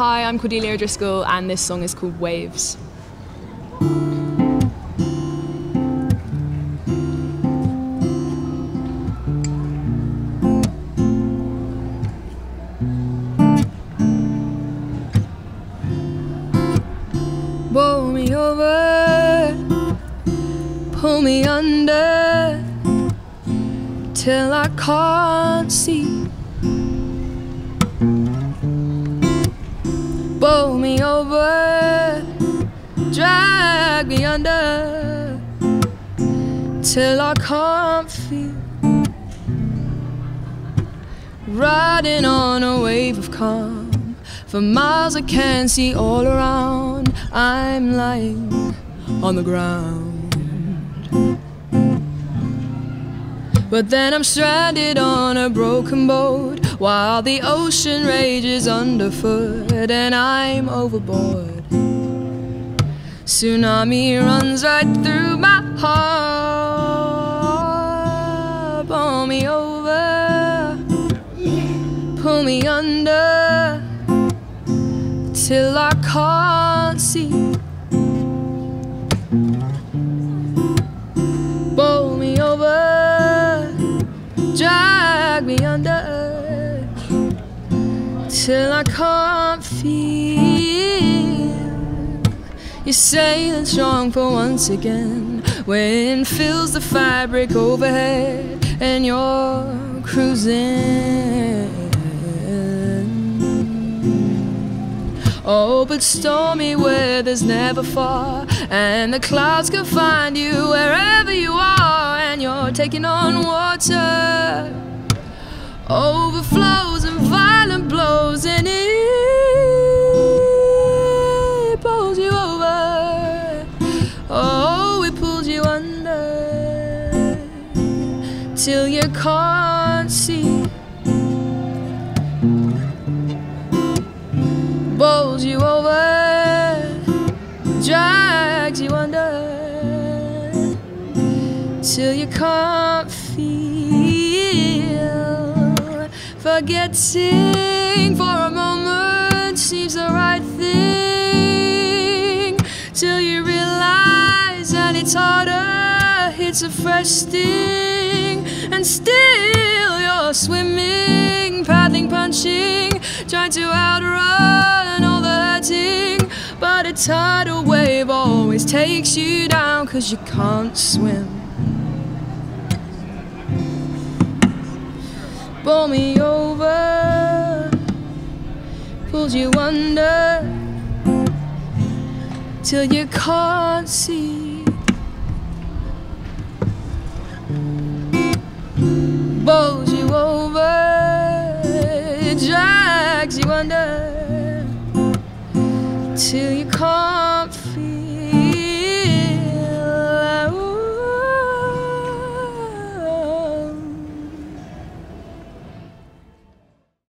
Hi, I'm Cordelia O'Driscoll, and this song is called Waves. Blow me over, pull me under till I can't see. Me over, drag me under till I can't feel. Riding on a wave of calm, for miles I can see all around. I'm lying on the ground. But then I'm stranded on a broken boat while the ocean rages underfoot and I'm overboard. Tsunami runs right through my heart. Pull me over, pull me under till I can't see. Pull me over, drag me under till I can't feel. You're sailing strong for once again. Wind fills the fabric overhead, and you're cruising. Oh, but stormy weather's never far, and the clouds can find you wherever you are, and you're taking on water. Overflows and violent blows, and it pulls you over. Oh, it pulls you under till you can't see. bowls you over, drags you under till you can't feel. Forgetting for a moment seems the right thing till you realize that it's harder. it's a fresh sting, and still you're swimming, paddling, punching, trying to outrun all the hurting. But a tidal wave always takes you down, cause you can't swim. Pull me over, pulls you under till you can't see. Bowls you over, drags you under till you can't.